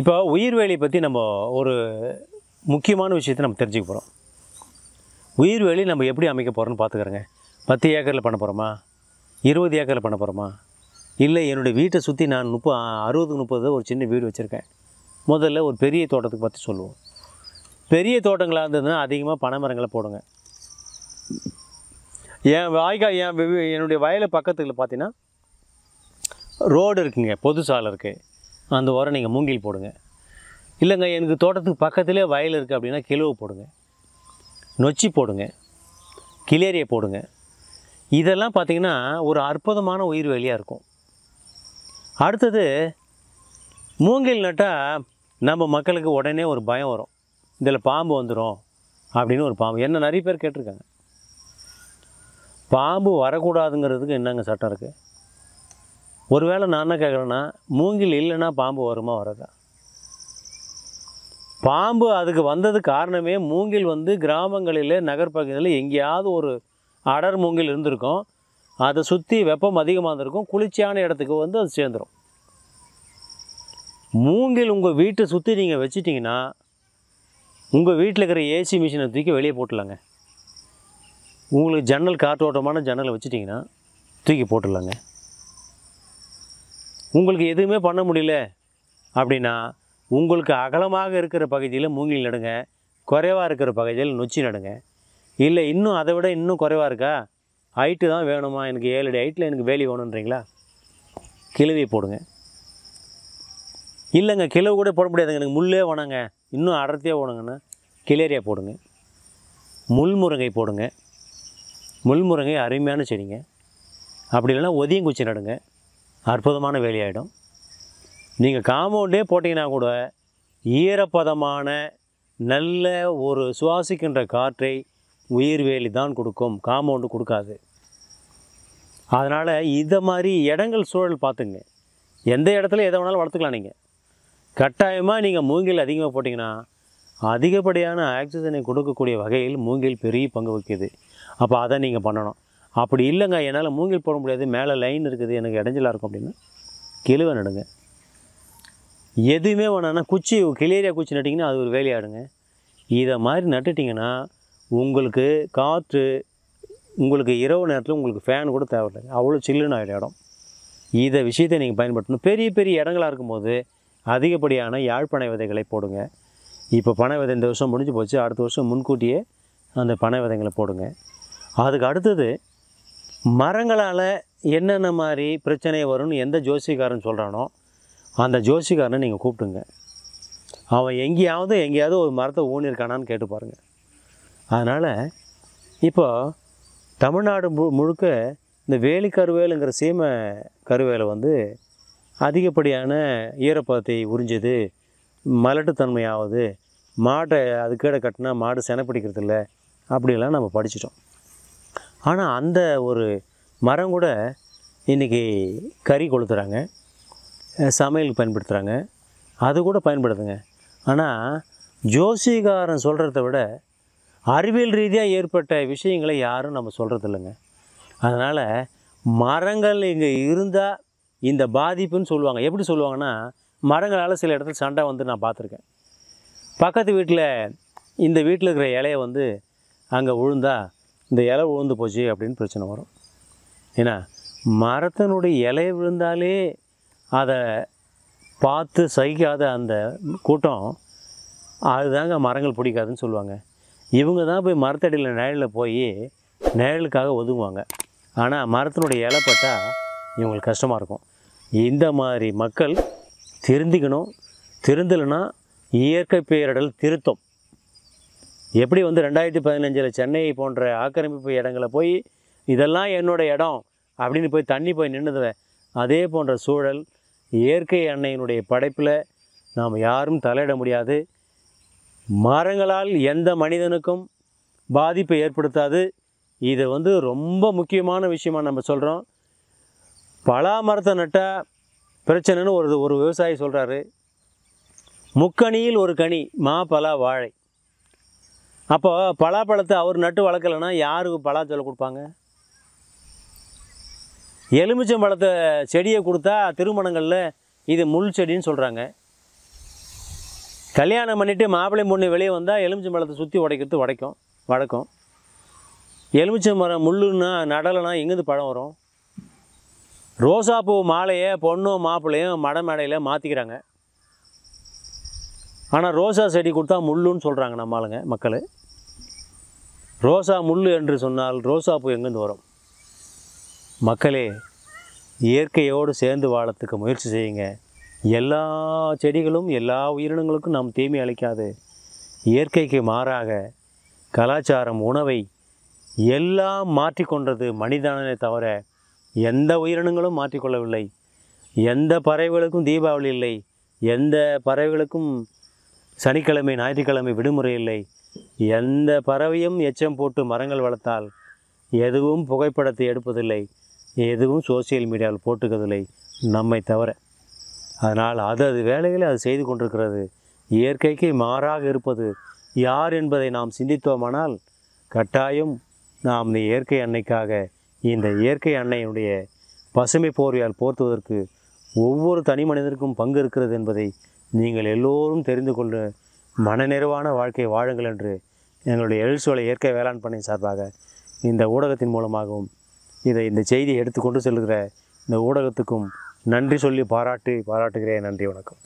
இப்போ உயிர்வேலி பற்றி நம்ம ஒரு முக்கியமான விஷயத்தை நம்ம தெரிஞ்சுக்க போகிறோம் உயிர்வேலி நம்ம எப்படி அமைக்க போகிறோம்னு பார்த்துக்கிறோங்க. பத்து ஏக்கரில் பண்ண போகிறோமா இருபது ஏக்கரில் பண்ண போகிறோமா இல்லை என்னுடைய வீட்டை சுற்றி நான் முப்பது அறுபதுக்கு முப்பது ஒரு சின்ன வீடு வச்சுருக்கேன். முதல்ல ஒரு பெரிய தோட்டத்துக்கு பற்றி சொல்லுவோம். பெரிய தோட்டங்களாக இருந்ததுன்னா அதிகமாக பனைமரங்களை போடுங்க. என் வாய்க்கால் என் என்னுடைய வயலை பக்கத்தில் பார்த்தீங்கன்னா ரோடு இருக்குங்க பொது சாலை இருக்குது அந்த உரம் நீங்கள் மூங்கில் போடுங்க. இல்லைங்க எனக்கு தோட்டத்துக்கு பக்கத்துலேயே வயல் இருக்குது அப்படின்னா கிழவு போடுங்க. நொச்சி போடுங்க. கிளேரியை போடுங்க. இதெல்லாம் பார்த்திங்கன்னா ஒரு அற்புதமான உயிர் வெளியாக இருக்கும். அடுத்தது மூங்கில் நட்டால் நம்ம மக்களுக்கு உடனே ஒரு பயம் வரும். இதில் பாம்பு வந்துடும் அப்படின்னு ஒரு பாம்பு. என்ன நிறைய பேர் கேட்டிருக்காங்க. பாம்பு வரக்கூடாதுங்கிறதுக்கு என்னங்க சட்டம் இருக்குது ஒருவேளை நான் என்ன கேட்குறேன்னா மூங்கில் இல்லைன்னா பாம்பு வருமா வராதா? பாம்பு அதுக்கு வந்தது காரணமே மூங்கில் வந்து கிராமங்களில் நகர்ப்பகுதியில் எங்கேயாவது ஒரு அடர் மூங்கில் இருந்திருக்கும். அதை சுற்றி வெப்பம் அதிகமாக இருந்திருக்கும். குளிர்ச்சியான இடத்துக்கு வந்து அது சேர்ந்துடும் மூங்கில் உங்கள் வீட்டை சுற்றி நீங்கள் வச்சிட்டிங்கன்னா உங்கள் வீட்டில் இருக்கிற ஏசி மிஷினை தூக்கி வெளியே போட்டுடலாங்க. உங்களுக்கு ஜன்னல் காற்றோட்டமான ஜன்னலை வச்சிட்டிங்கன்னா தூக்கி போட்டுடலாங்க. உங்களுக்கு எதுவுமே பண்ண முடியல அப்படின்னா உங்களுக்கு அகலமாக இருக்கிற பகுதியில் மூங்கில் நடுங்க குறைவாக இருக்கிற பகுதியில் நொச்சி நடுங்க. இல்லை இன்னும் அதை விட இன்னும் குறைவாக இருக்கா? ஹைட்டு தான் வேணுமா? எனக்கு ஏழு அடி ஹைட்டில் எனக்கு வேலி வேணுன்றீங்களா கிழவி போடுங்க. இல்லைங்க கிழவு கூட போட முடியாதுங்க. எனக்கு முள்ளே வேணாங்க. இன்னும் அடர்த்தியாக வேணுங்கன்னா கிளேரியா போடுங்க. முள்முருங்கை போடுங்க. முள்முருங்கை அருமையான செடிங்க. அப்படி இல்லைன்னா ஒதியங்குச்சி நடுங்க. அற்புதமான வேலையாயிடும். நீங்கள் காம்பவுண்டே போட்டிங்கன்னா கூட ஈரப்பதமான நல்ல ஒரு சுவாசிக்கின்ற காற்றை உயிர்வேலி தான் கொடுக்கும். காம்பவுண்டு கொடுக்காது. அதனால் இதை மாதிரி இடங்கள் சூழல் பார்த்துங்க. எந்த இடத்துல எதை வேணாலும் வளர்த்துக்கலாம் நீங்கள் கட்டாயமாக நீங்கள் மூங்கில் அதிகமாக போட்டிங்கன்னா அதிகப்படியான ஆக்சிஜனை கொடுக்கக்கூடிய வகையில் மூங்கில் பெரிய பங்கு வகிக்குது. அப்போ அதை நீங்கள் பண்ணணும். அப்படி இல்லைங்க என்னால் மூங்கில் போட முடியாது மேலே லைன் இருக்குது எனக்கு இடைஞ்சலாக இருக்கும் அப்படின்னா கிழுவை நடுங்க. எதுவுமே வேணான்னா குச்சி கிளேரியா குச்சி நட்டிங்கன்னா அது ஒரு வேலையாடுங்க. இதை மாதிரி நட்டுட்டிங்கன்னா உங்களுக்கு காற்று உங்களுக்கு இரவு நேரத்தில் உங்களுக்கு ஃபேன் கூட தேவையில்லை. அவ்வளோ சில்லுன்னு ஆகிடும் இடம். இதை விஷயத்தை நீங்கள் பயன்படுத்தணும். பெரிய பெரிய இடங்களாக இருக்கும்போது அதிகப்படியான யாழ்ப்பனை விதைகளை போடுங்க. இப்போ பனை விதை இந்த வருஷம் முடிஞ்சு போச்சு. அடுத்த வருஷம் முன்கூட்டியே அந்த பனை விதைகளை போடுங்க. அதுக்கு அடுத்தது மரங்களால் என்னென்ன மாதிரி பிரச்சனை வரும்னு எந்த ஜோசிக்காரன் சொல்கிறானோ அந்த ஜோசிக்காரனை நீங்கள் கூப்பிடுங்க. அவன் எங்கேயாவது எங்கேயாவது ஒரு மரத்தை ஊனியிருக்கானான்னு கேட்டு பாருங்கள் அதனால் இப்போ தமிழ்நாடு மு முழுக்க இந்த வேலி கருவேலுங்கிற சீமை கருவேலை வந்து அதிகப்படியான ஈரப்பதத்தை உறிஞ்சது மலட்டுத்தன்மையாவது மாட்டை அது கீழே கட்டினா மாடு செனை பிடிக்கிறது இல்லை அப்படிலாம் நம்ம படிச்சிட்டோம். ஆனால் அந்த ஒரு மரம் கூட இன்றைக்கி கறி கொளுத்துறாங்க சமையலுக்கு பயன்படுத்துகிறாங்க அது கூட பயன்படுத்துங்க ஆனால் ஜோசிகாரன் சொல்கிறத விட அறிவியல் ரீதியாக ஏற்பட்ட விஷயங்களை யாரும் நம்ம சொல்கிறது இல்லைங்க அதனால் மரங்கள் இங்கே இருந்தால் இந்த பாதிப்புன்னு சொல்லுவாங்க. எப்படி சொல்லுவாங்கன்னா மரங்களால் சில இடத்துல சண்டை வந்து நான் பார்த்துருக்கேன். பக்கத்து வீட்டில் இந்த வீட்டில் இருக்கிற இலையை வந்து அங்கே விழுந்தால் இந்த இலை விழுந்து போச்சு அப்படின்னு பிரச்சனை வரும். ஏன்னா மரத்தினுடைய இலை விழுந்தாலே அதை பார்த்து சகிக்காத அந்த கூட்டம் அதுதாங்க மரங்கள் பிடிக்காதுன்னு சொல்லுவாங்க. இவங்க தான் போய் மரத்தடியில் நிழலில் போய் நிழலுக்காக ஒதுங்குவாங்க. ஆனால் மரத்தினுடைய இலை பட்டால் இவங்களுக்கு கஷ்டமாக இருக்கும். இந்த மாதிரி மக்கள் திருந்திக்கணும். திருந்தலைன்னா இயற்கை பேரிடல் திருத்தம். எப்படி வந்து ரெண்டாயிரத்தி பதினஞ்சில் சென்னை போன்ற ஆக்கிரமிப்பு இடங்களை போய் இதெல்லாம் என்னோடய இடம் அப்படின்னு போய் தண்ணி போய் நின்றுதுவேன் அதே போன்ற சூழல் இயற்கை அன்னையினுடைய படைப்பில் நாம் யாரும் தலையிட முடியாது. மரங்களால் எந்த மனிதனுக்கும் பாதிப்பை ஏற்படுத்தாது. இது வந்து ரொம்ப முக்கியமான விஷயமா நம்ம சொல்கிறோம் பலா மரத்தை நட்டால் பிரச்சனைன்னு ஒரு ஒரு விவசாயி சொல்கிறாரு முக்கணியில் ஒரு கனி மா பலா வாழை. அப்போ பலாப்பழத்தை அவர் நட்டு வளர்க்கலைன்னா யாருக்கு பலாச்சொல்லை கொடுப்பாங்க? எலுமிச்சம்பழத்தை செடியை கொடுத்தா திருமணங்களில் இது முள் செடின்னு சொல்கிறாங்க கல்யாணம் பண்ணிவிட்டு மாப்பிள்ளை பொண்ணு வெளியே வந்தால் எலுமிச்சம் பழத்தை சுற்றி உடைக்கிறது உடைக்கும் வழக்கம் எலுமிச்சை மரம் முள்ளுன்னா நடலைனா எங்கேருந்து பழம் வரும். ரோசாப்பூ மாலையை பொண்ணும் மாப்பிள்ளையும் மட மேடையில் மாற்றிக்கிறாங்க ஆனால் ரோசா செடி கொடுத்தா முள்ளுன்னு சொல்கிறாங்க நம்ம ஆளுங்க மக்கள். ரோசா முள் என்று சொன்னால் ரோசாப்பூ எங்கேருந்து வரும்? மக்களே இயற்கையோடு சேர்ந்து வாழத்துக்கு முயற்சி செய்யுங்க. எல்லா செடிகளும் எல்லா உயிரினங்களுக்கும் நாம் தீமை அளிக்காது. இயற்கைக்கு மாறாக கலாச்சாரம் உணவை எல்லாம் மாற்றிக்கொண்டது மனிதனே தவிர எந்த உயிரினங்களும் மாற்றிக்கொள்ளவில்லை. எந்த பறவைகளுக்கும் தீபாவளி இல்லை. எந்த பறவைகளுக்கும் சனிக்கிழமை ஞாயிற்றுக்கிழமை விடுமுறை இல்லை. எந்த பறவையும் எச்சம் போட்டு மரங்கள் வளர்த்தால் எதுவும் புகைப்படத்தை எடுப்பதில்லை. எதுவும் சோசியல் மீடியாவில் போட்டுக்கதில்லை. நம்மை தவிர. அதனால் அது அது வேலைகளை அது செய்து கொண்டிருக்கிறது. இயற்கைக்கு மாறாக இருப்பது யார் என்பதை நாம் சிந்தித்தோமானால் கட்டாயம் நாம் இந்த இயற்கை அன்னைக்காக இந்த இயற்கை அன்னையினுடைய பசுமை போர்வையால் போர்த்துவதற்கு ஒவ்வொரு தனி மனிதருக்கும் பங்கு இருக்கிறது என்பதை நீங்கள் எல்லோரும் தெரிந்து கொண்டு மனநிறைவான வாழ்க்கை வாழுங்கள் என்று எங்களுடைய எழுச்சோலை இயற்கை வேளாண் பண்ணை சார்பாக இந்த ஊடகத்தின் மூலமாகவும் இதை இந்த செய்தியை எடுத்துக்கொண்டு செல்கிற இந்த ஊடகத்துக்கும் நன்றி சொல்லி பாராட்டி பாராட்டுகிறேன். நன்றி வணக்கம்.